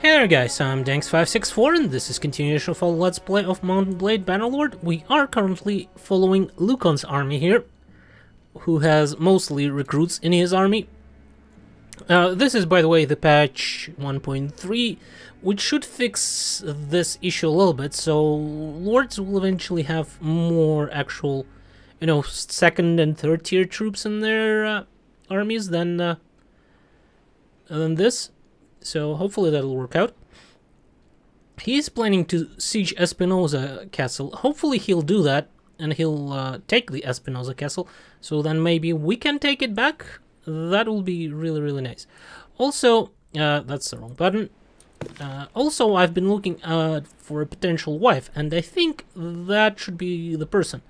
Hey there guys, I'm Dankz564 and this is continuation of our Let's Play of Mount and Blade Bannerlord. We are currently following Lucon's army here, who has mostly recruits in his army. Uh, this is, by the way, the patch 1.3, which should fix this issue a little bit, so Lords will eventually have more actual, you know, second and third tier troops in their uh, armies than, uh, than this. So hopefully that'll work out. He's planning to siege Espinosa Castle. Hopefully he'll do that and he'll uh, take the Espinosa Castle. So then maybe we can take it back. That will be really, really nice. Also, uh, that's the wrong button. Uh, also, I've been looking uh, for a potential wife, and I think that should be the person.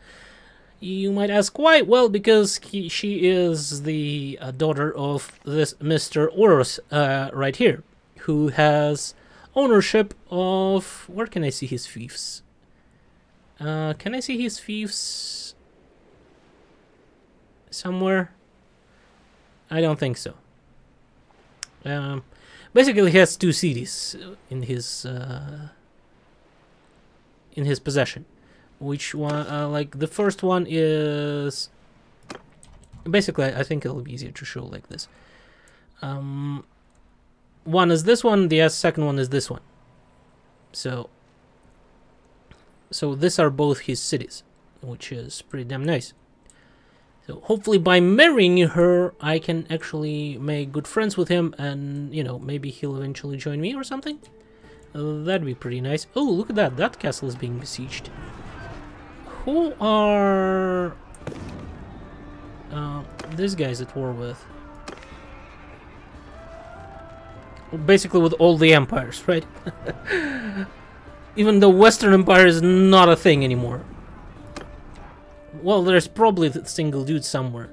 You might ask why? Well, because he, she is the uh, daughter of this Mr. Oros uh, right here, who has ownership of... Where can I see his fiefs? Uh, can I see his fiefs somewhere? I don't think so. Um, basically, he has two cities in his uh, in his possession which one uh, like the first one is basically I think it'll be easier to show like this. Um, one is this one the second one is this one. So so these are both his cities which is pretty damn nice. So hopefully by marrying her I can actually make good friends with him and you know maybe he'll eventually join me or something. That'd be pretty nice. Oh look at that. That castle is being besieged who are uh, these guys at war with? Basically with all the empires, right? Even the Western Empire is not a thing anymore. Well, there's probably a single dude somewhere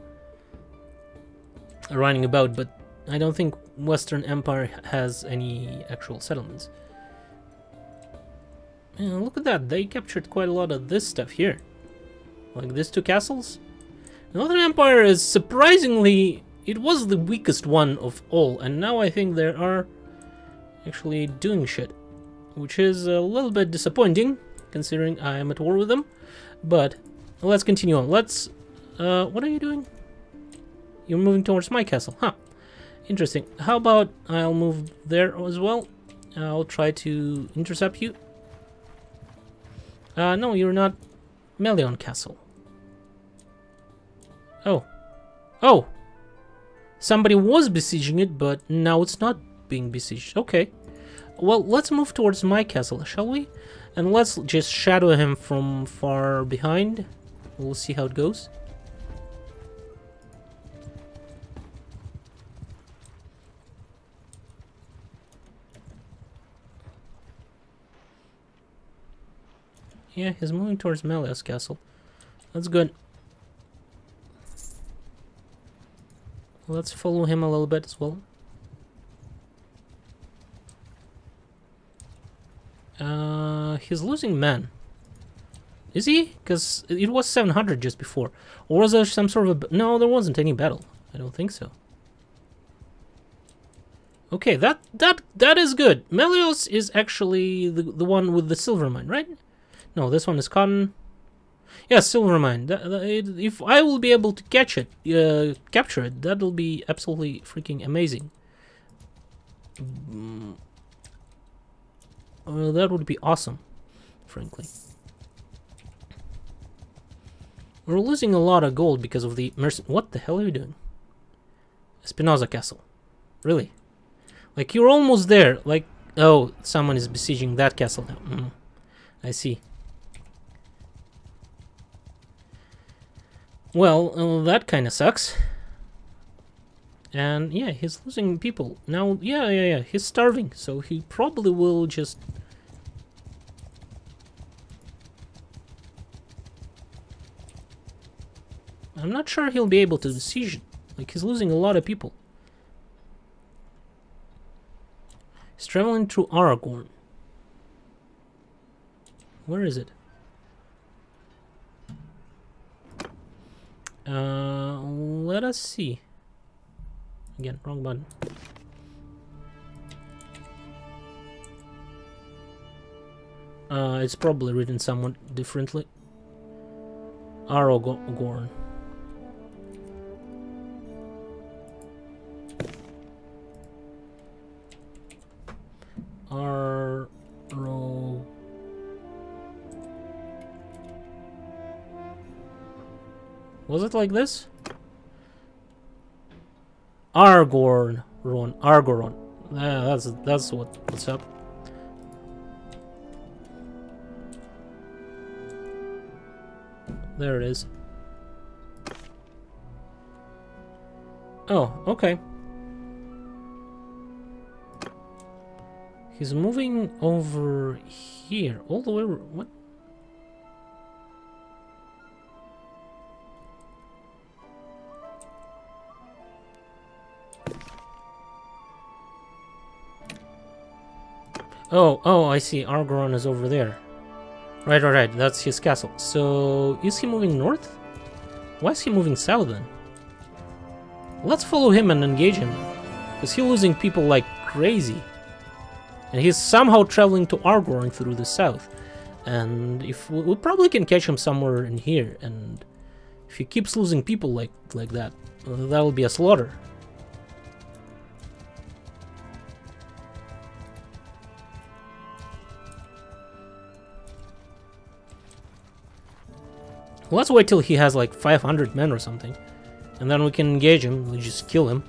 running about, but I don't think Western Empire has any actual settlements. Man, look at that, they captured quite a lot of this stuff here. Like these two castles. Northern Empire is surprisingly... It was the weakest one of all, and now I think they are actually doing shit. Which is a little bit disappointing, considering I am at war with them. But let's continue on. Let's... Uh, what are you doing? You're moving towards my castle, huh? Interesting. How about I'll move there as well? I'll try to intercept you. Uh, no, you're not Melion Castle. Oh. Oh! Somebody was besieging it, but now it's not being besieged. Okay. Well, let's move towards my castle, shall we? And let's just shadow him from far behind. We'll see how it goes. Yeah, he's moving towards Melios castle. That's good. Let's follow him a little bit as well. Uh, he's losing men. Is he? Because it was 700 just before. Or was there some sort of a... No, there wasn't any battle. I don't think so. Okay, that that that is good. Melios is actually the, the one with the silver mine, right? No, this one is cotton. Yeah, silver mine. That, that, it, if I will be able to catch it, uh, capture it, that'll be absolutely freaking amazing. Mm. Well, that would be awesome, frankly. We're losing a lot of gold because of the merc- What the hell are you doing? Espinosa Castle. Really? Like, you're almost there. Like, oh, someone is besieging that castle now. Mm. I see. Well, uh, that kind of sucks. And yeah, he's losing people. Now, yeah, yeah, yeah, he's starving, so he probably will just... I'm not sure he'll be able to it. Like, he's losing a lot of people. He's traveling through Aragorn. Where is it? Uh, let us see. Again, wrong button. Uh, it's probably written somewhat differently. Aragorn. Like this? Argorn. Ron. Argoron. Yeah, that's that's what what's up. There it is. Oh, okay. He's moving over here, all the way. What? Oh, oh, I see. Argoron is over there. Right, right, right. That's his castle. So, is he moving north? Why is he moving south then? Let's follow him and engage him. Because he's losing people like crazy. And he's somehow traveling to Argoron through the south. And if we, we probably can catch him somewhere in here. And if he keeps losing people like, like that, uh, that'll be a slaughter. Let's wait till he has like 500 men or something. And then we can engage him, we just kill him.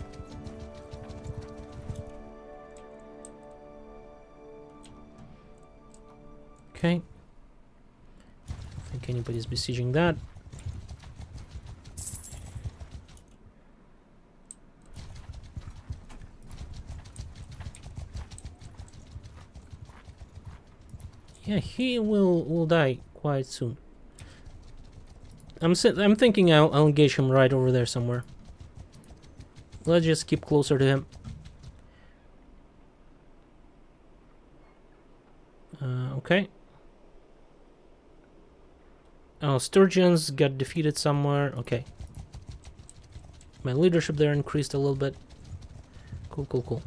Okay. I think anybody's besieging that. Yeah, he will will die quite soon. I'm I'm thinking I'll, I'll engage him right over there somewhere. Let's just keep closer to him. Uh, okay. Oh, Sturgians got defeated somewhere. Okay. My leadership there increased a little bit. Cool, cool, cool.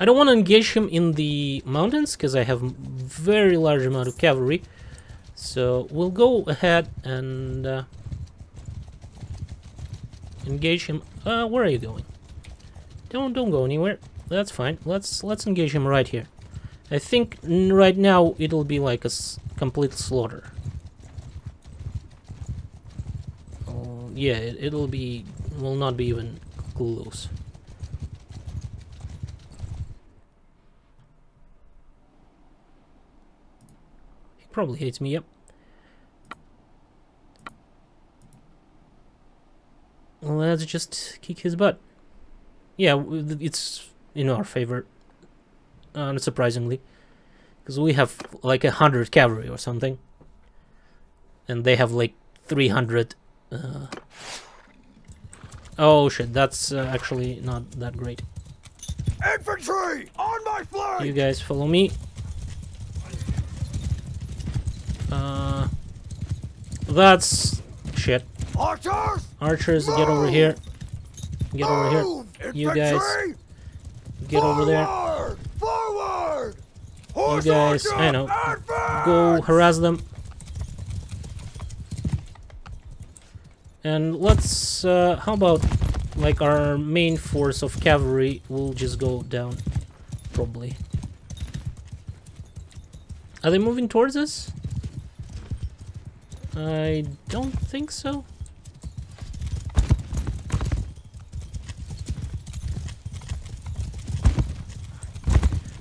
I don't want to engage him in the mountains because I have very large amount of cavalry. So we'll go ahead and uh, engage him. Uh, where are you going? Don't don't go anywhere. That's fine. Let's let's engage him right here. I think right now it'll be like a complete slaughter. Oh, yeah, it, it'll be will not be even close. Probably hates me, yep. Let's just kick his butt. Yeah, it's in our favor, uh, unsurprisingly. Because we have like a hundred cavalry or something. And they have like 300. Uh... Oh shit, that's uh, actually not that great. Infantry! On my flank! You guys follow me. Uh, that's shit. Archers! Archers, Move! get over here. Get Move! over here. You guys, get Forward! over there. Forward! Horse you guys, I know. Advance! Go harass them. And let's, uh, how about, like, our main force of cavalry will just go down, probably. Are they moving towards us? I don't think so.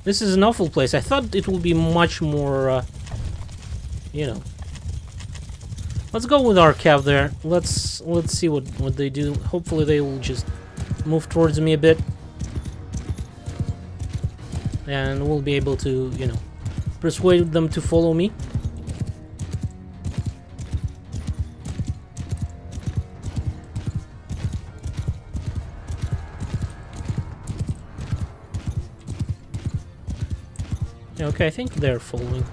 This is an awful place. I thought it would be much more, uh, you know. Let's go with our cav there. Let's let's see what what they do. Hopefully they will just move towards me a bit, and we'll be able to, you know, persuade them to follow me. Okay, I think they're following,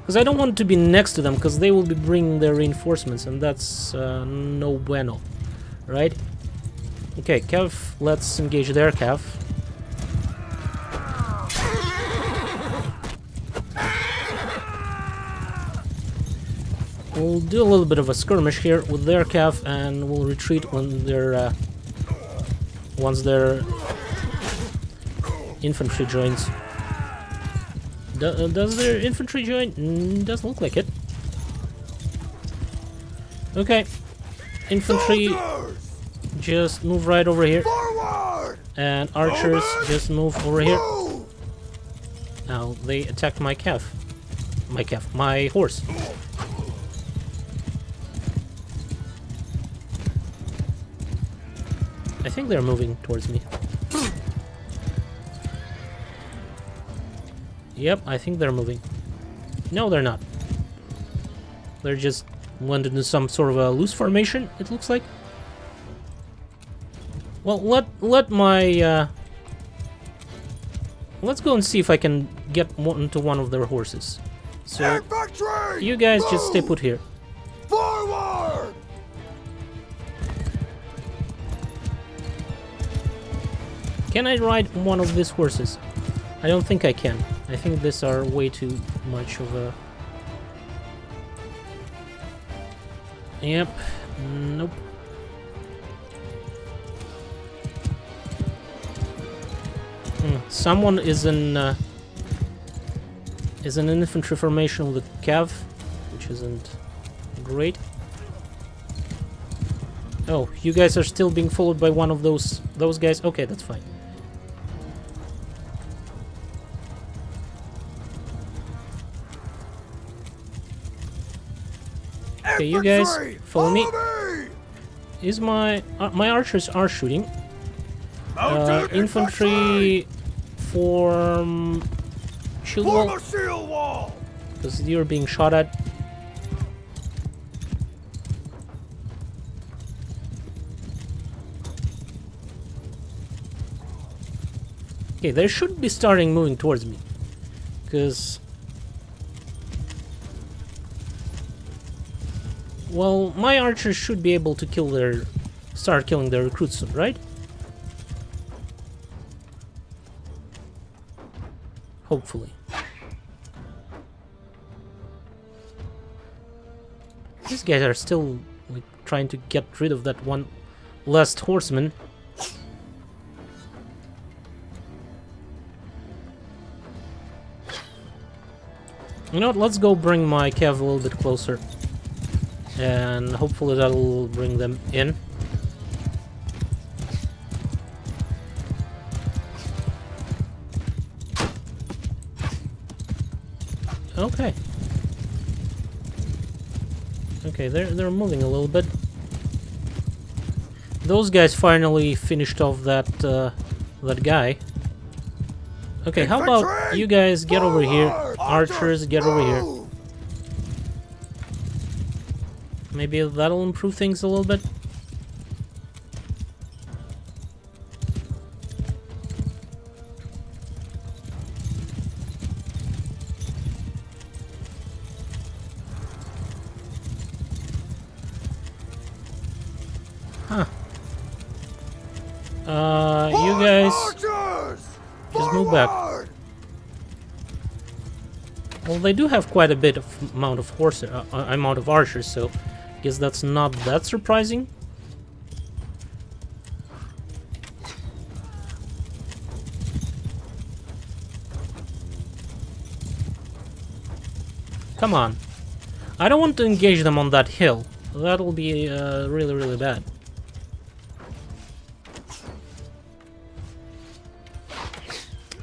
Because I don't want to be next to them, because they will be bringing their reinforcements, and that's uh, no bueno, right? Okay, cav, let's engage their cav. We'll do a little bit of a skirmish here with their cav, and we'll retreat when their Uh, once their infantry joins. Do, uh, does their infantry join? Mm, doesn't look like it. Okay, infantry, Soldiers! just move right over here, Forward! and archers, just move over here. Now they attacked my cav, my cav, my horse. I think they're moving towards me. Yep, I think they're moving. No, they're not. They're just went into some sort of a loose formation, it looks like. Well, let let my uh, let's go and see if I can get one to one of their horses. So Infantry! you guys just stay put here. Forward! Can I ride one of these horses? I don't think I can. I think these are way too much of a... Yep. Nope. Hmm. Someone is in... Uh, is in an infantry formation with a cav, which isn't great. Oh, you guys are still being followed by one of those those guys? Okay, that's fine. Okay, you guys follow me. Is my uh, my archers are shooting? Uh, infantry form shield Form wall shield wall! because you're being shot at. Okay, they should be starting moving towards me. Because... Well, my archers should be able to kill their... Start killing their recruits soon, right? Hopefully. These guys are still like trying to get rid of that one last horseman. You know what, let's go bring my cav a little bit closer. And hopefully that'll bring them in. Okay. Okay, they're they're moving a little bit. Those guys finally finished off that uh, that guy. Okay, how about you guys get over here, archers get over here. Maybe that'll improve things a little bit. Huh. Uh, you guys, just move back. Well, they do have quite a bit of amount of horse, uh, uh, amount of archers, so guess that's not that surprising. Come on. I don't want to engage them on that hill. That'll be uh, really, really bad.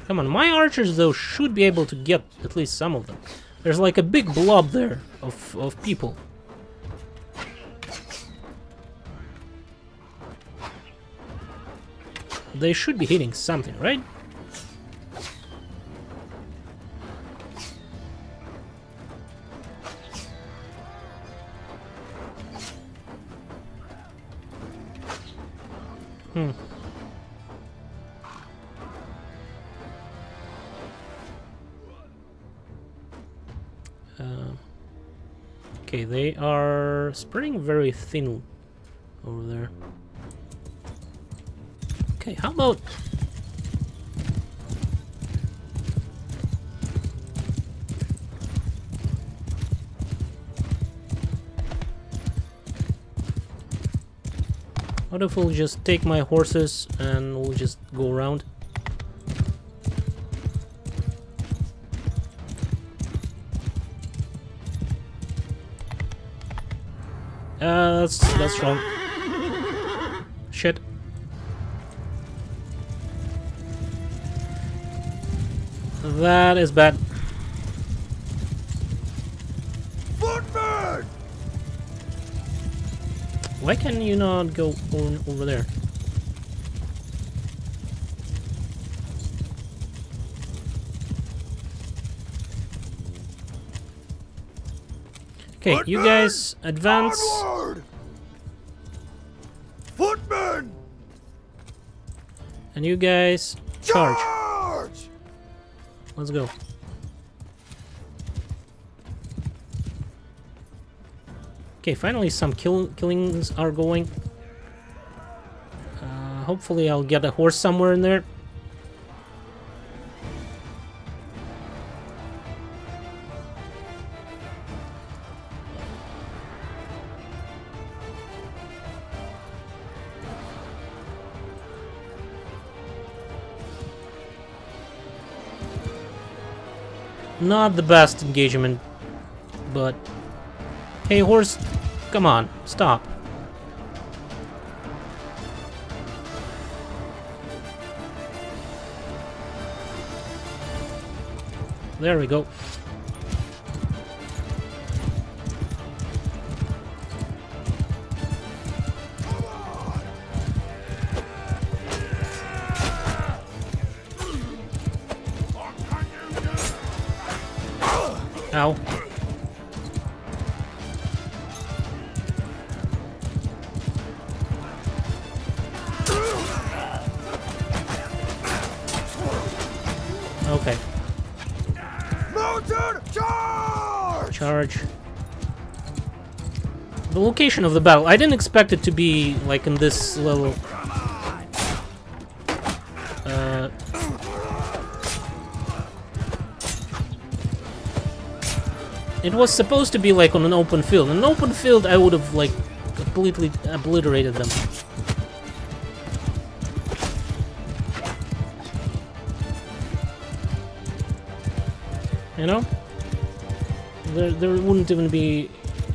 Come on, my archers though should be able to get at least some of them. There's like a big blob there of, of people. They should be hitting something, right? Hmm. Uh, okay, they are spreading very thin What if we'll just take my horses and we'll just go around? Uh, that's, that's wrong. That is bad. Footman! Why can you not go on over there? Okay, you guys advance. Onward! Footman! And you guys charge. Charge! Let's go. Okay, finally some kill killings are going. Uh, hopefully I'll get a horse somewhere in there. Not the best engagement, but hey horse, come on, stop. There we go. Okay, Mountain charge! charge. The location of the battle. I didn't expect it to be like in this little. Uh, it was supposed to be like on an open field. In an open field, I would have like completely obliterated them. You know? There, there wouldn't even be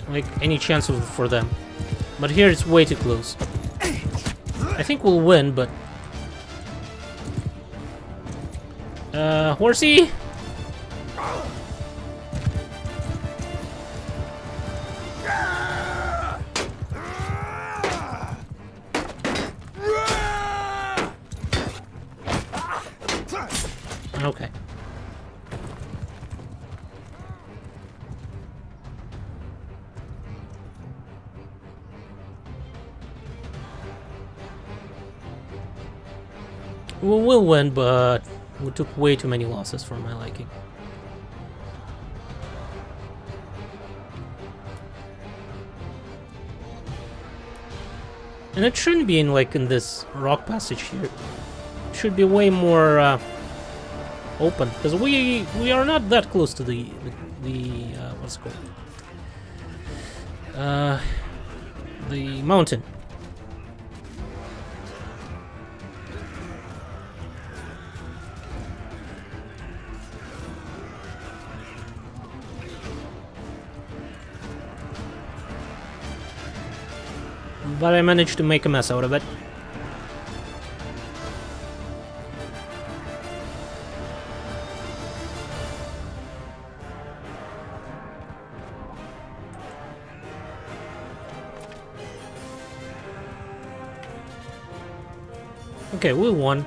like any chance for them. But here it's way too close. I think we'll win, but uh, horsey. Okay. We will win, but we took way too many losses for my liking. And it shouldn't be in like in this rock passage here. It should be way more uh, open because we we are not that close to the the, the uh, what's it called uh, the mountain. But I managed to make a mess out of it. Okay, we won.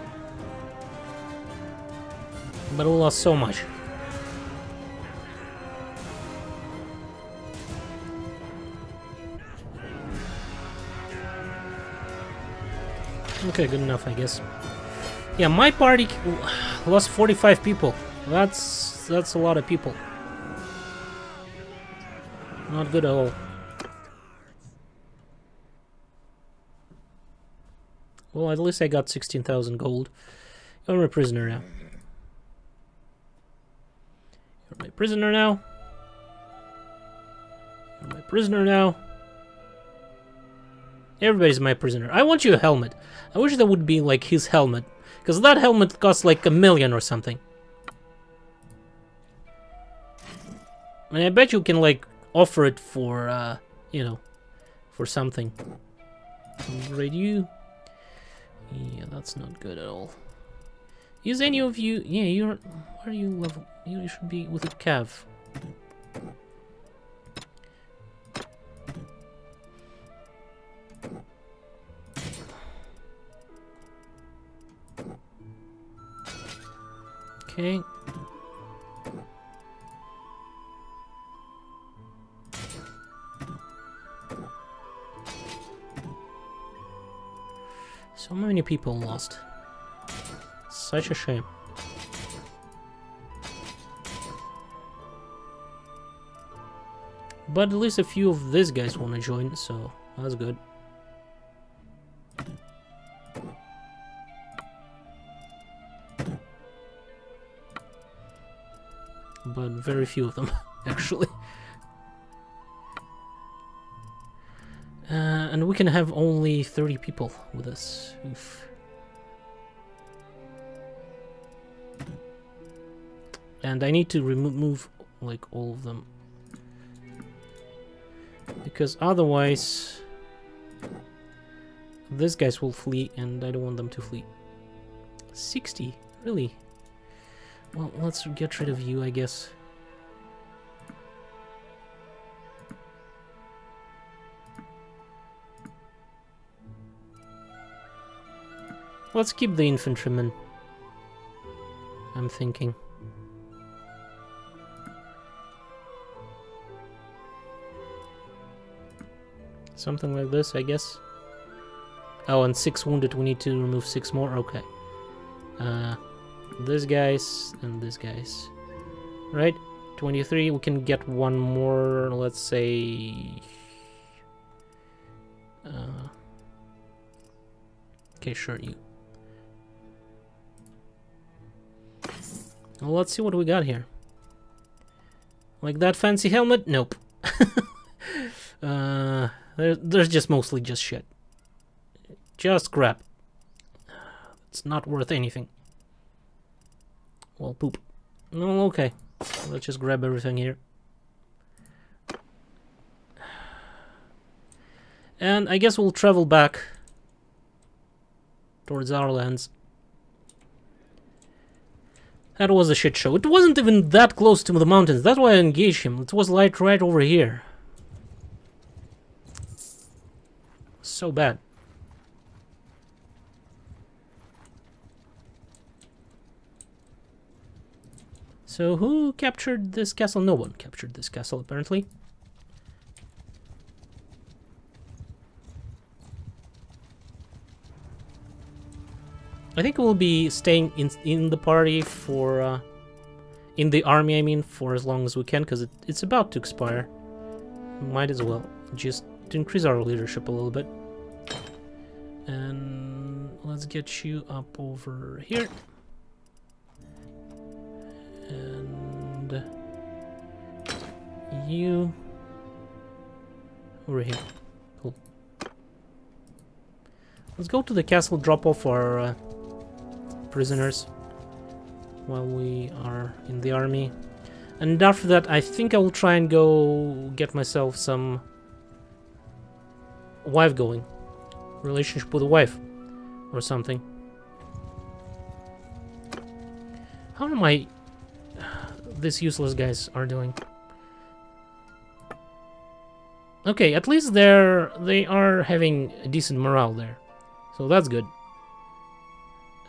But we lost so much. Okay, good enough, I guess. Yeah, my party lost 45 people. That's that's a lot of people. Not good at all. Well, at least I got 16,000 gold. You're my prisoner now. You're my prisoner now. You're my prisoner now. Everybody's my prisoner. I want you a helmet. I wish that would be like his helmet. Because that helmet costs like a million or something. And I bet you can like offer it for, uh, you know, for something. Upgrade you. Yeah, that's not good at all. Is any of you... Yeah, you're... Where are you level? You should be with a Cav. Okay. So many people lost. Such a shame. But at least a few of these guys want to join, so that's good. But very few of them, actually. Uh, and we can have only 30 people with us. Oof. And I need to remove like all of them. Because otherwise these guys will flee and I don't want them to flee. 60? Really? Well, let's get rid of you, I guess. Let's keep the infantrymen. I'm thinking. Something like this, I guess. Oh, and six wounded, we need to remove six more? Okay. Uh, this guys and this guys. Right? 23, we can get one more, let's say... Uh, okay, sure, you. Well, let's see what we got here. Like that fancy helmet? Nope. uh, there, there's just mostly just shit. Just crap. It's not worth anything. Well, poop. No, okay. Let's just grab everything here. And I guess we'll travel back towards our lands. That was a shit show. It wasn't even that close to the mountains. That's why I engaged him. It was like right over here. So bad. So who captured this castle? No one captured this castle, apparently. I think we'll be staying in in the party for, uh, in the army, I mean, for as long as we can, because it, it's about to expire. Might as well, just increase our leadership a little bit. And let's get you up over here. And you over here. Cool. Let's go to the castle, drop off our uh, prisoners while we are in the army. And after that, I think I will try and go get myself some wife going. Relationship with a wife. Or something. How am I... These useless guys are doing? Okay, at least they're... They are having a decent morale there. So that's good.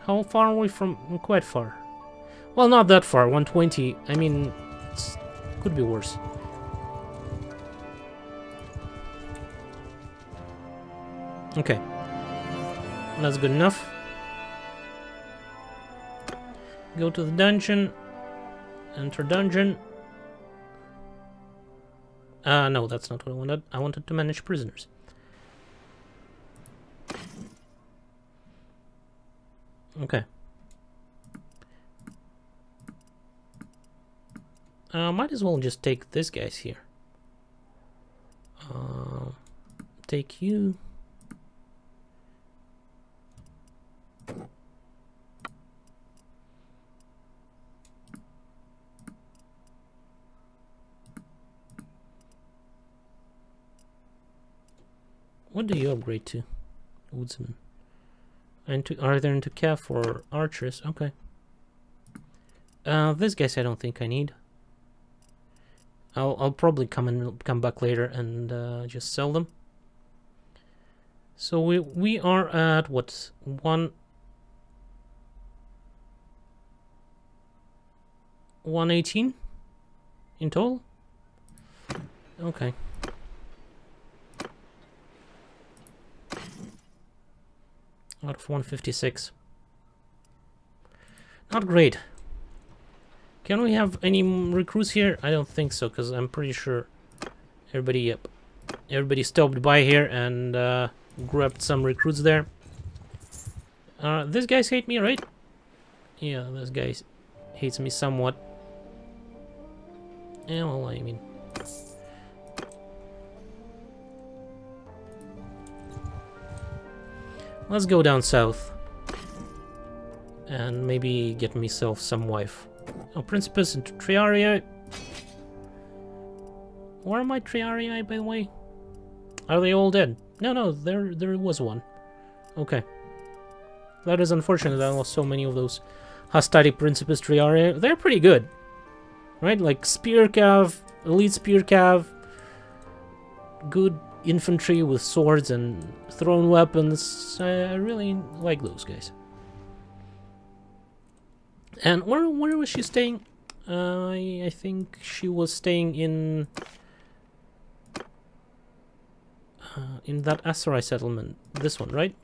How far away from... Quite far. Well, not that far. 120. I mean, could be worse. Okay. That's good enough. Go to the dungeon. Enter dungeon. Uh, no, that's not what I wanted. I wanted to manage prisoners. Okay. Uh, might as well just take this guys here. Uh, take you. What do you upgrade to? Woodsman. Into either into Cav or archers. Okay. Uh, this guys I don't think I need. I'll I'll probably come and come back later and uh, just sell them. So we we are at what one 118 in total? Okay. Out of 156. Not great. Can we have any recruits here? I don't think so, because I'm pretty sure everybody, yep, everybody stopped by here and uh, grabbed some recruits there. Uh, these guys hate me, right? Yeah, this guy hates me somewhat. Yeah, well, I mean... Let's go down south. And maybe get myself some wife. Oh, Principes and Triarii. Where are my Triarii, by the way? Are they all dead? No, no, there there was one. Okay. That is unfortunate that I lost so many of those Hastati Principes Triarii. They're pretty good right? Like spear cav, elite spear cav, good infantry with swords and thrown weapons. I really like those guys. And where where was she staying? Uh, I, I think she was staying in uh, in that Aserai settlement. This one, right?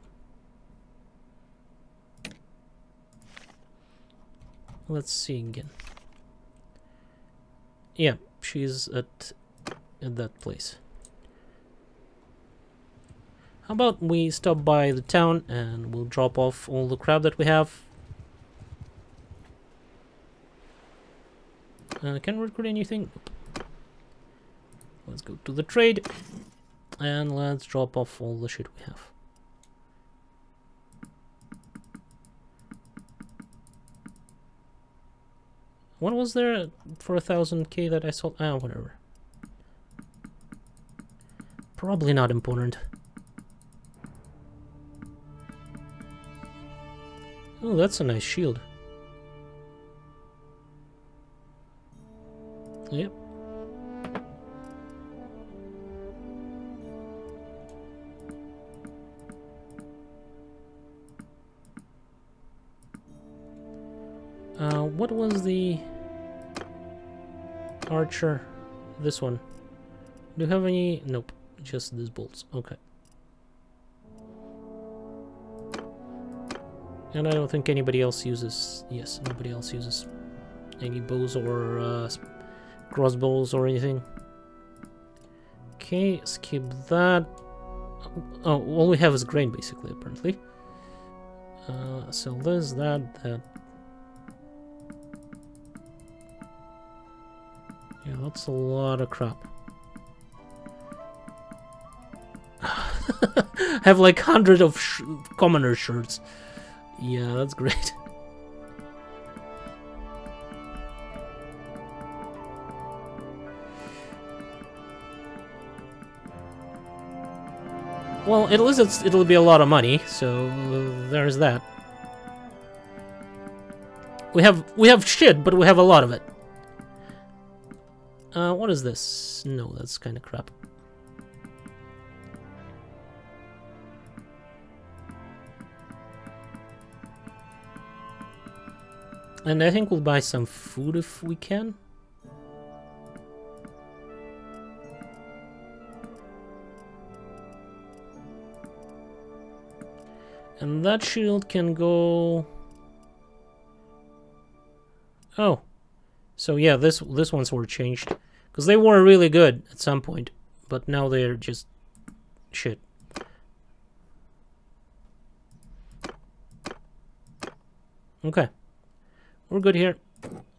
Let's see again. Yeah, she's at at that place. How about we stop by the town and we'll drop off all the crap that we have. Uh, can we recruit anything? Let's go to the trade and let's drop off all the shit we have. What was there for a thousand K that I sold? Ah, whatever. Probably not important. Oh, that's a nice shield. Yep. Uh, what was the archer? This one. Do you have any? Nope, just these bolts. Okay. And I don't think anybody else uses... Yes, nobody else uses any bows or uh, crossbows or anything. Okay, skip that. Oh, all we have is grain, basically, apparently. Uh, so this, that, that, Yeah, that's a lot of crap. have like hundred of sh commoner shirts. Yeah, that's great. Well, at least it'll be a lot of money, so uh, there's that. We have we have shit, but we have a lot of it. Uh, what is this? No, that's kind of crap. And I think we'll buy some food if we can. And that shield can go... Oh. So yeah, this this ones were changed. Because they were really good at some point, but now they're just shit. Okay. We're good here.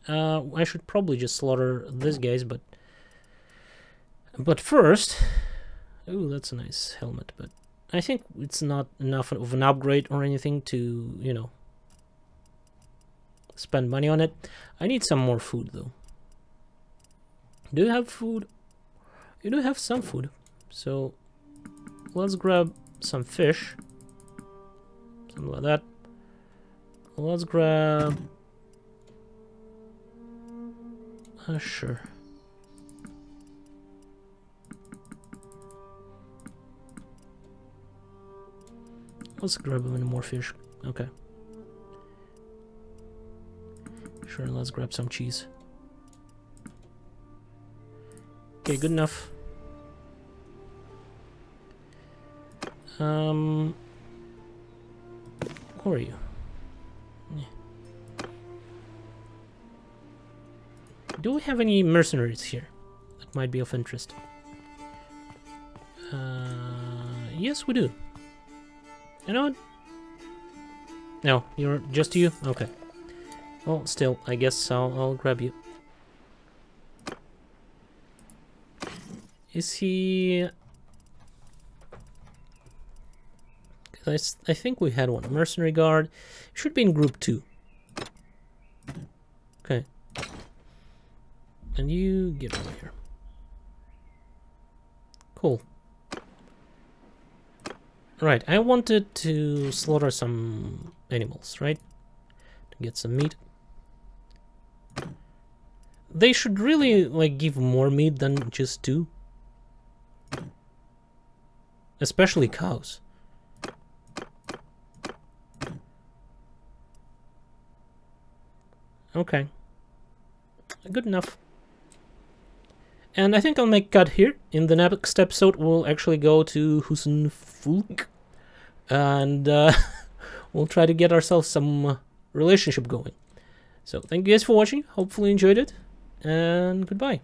Uh, I should probably just slaughter these guys, but... But first... Ooh, that's a nice helmet, but... I think it's not enough of an upgrade or anything to, you know... Spend money on it. I need some more food, though. Do you have food? You do have some food. So let's grab some fish. Something like that. Let's grab... Uh, sure. Let's grab little more fish. Okay. Sure, let's grab some cheese. Okay, good enough. Um, who are you? Do we have any mercenaries here that might be of interest? Uh, yes, we do. You know what? No, you're just you? Okay. Well, still, I guess I'll, I'll grab you. Is he... I, I think we had one. Mercenary Guard. Should be in group 2. Okay. And you get over here. Cool. Right, I wanted to slaughter some animals, right? To get some meat. They should really, like, give more meat than just two. Especially cows. Okay. Good enough. And I think I'll make cut here. In the next episode, we'll actually go to Husn Fulq. And uh, we'll try to get ourselves some uh, relationship going. So thank you guys for watching. Hopefully enjoyed it. And goodbye.